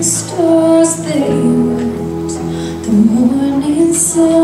the stars they went, the morning sun.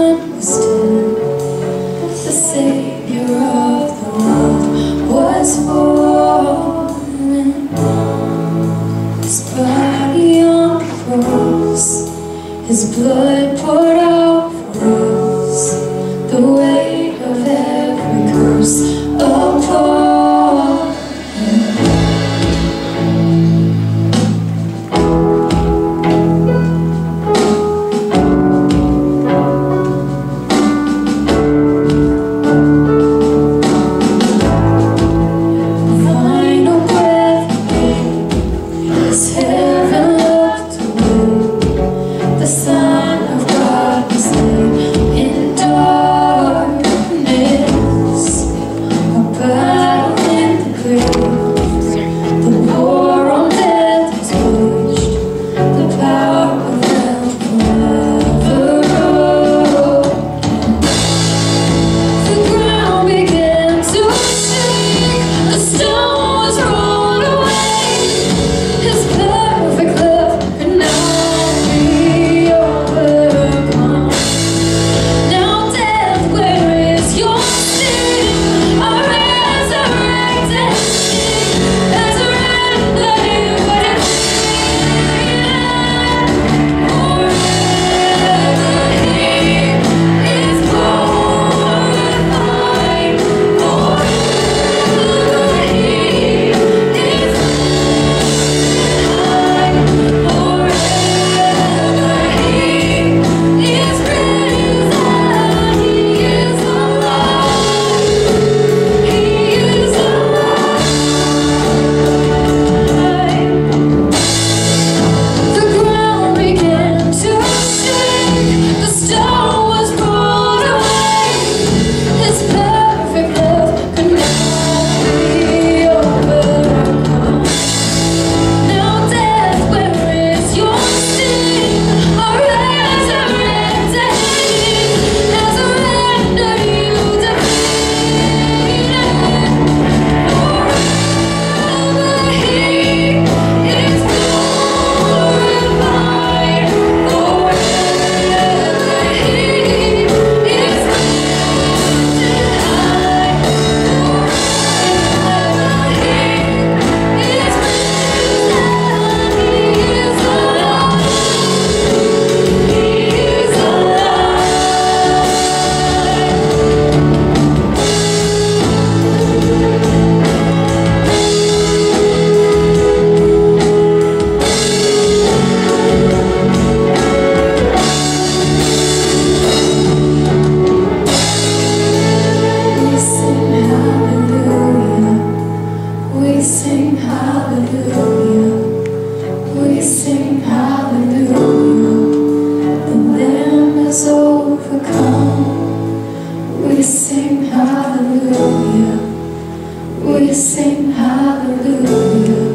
We sing hallelujah.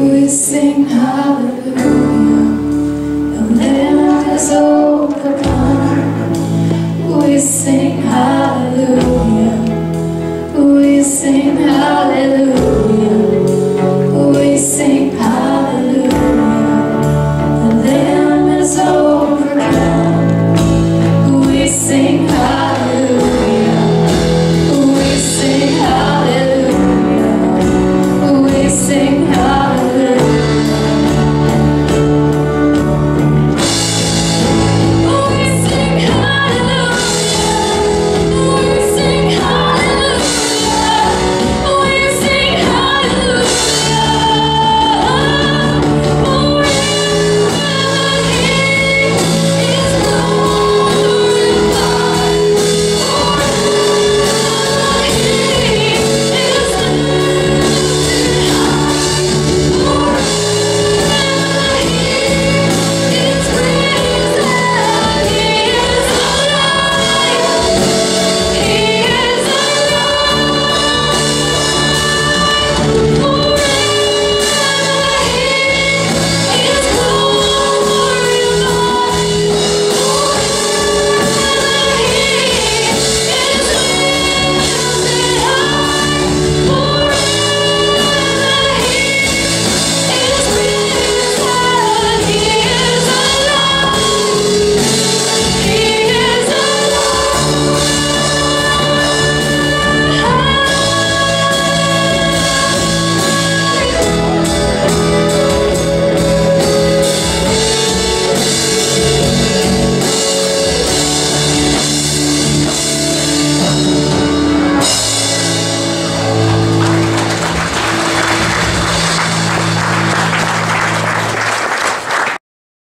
We sing hallelujah. The Lamb has overcome. We sing hallelujah. We sing hallelujah.